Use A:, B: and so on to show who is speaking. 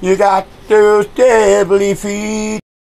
A: You got those devilly feet.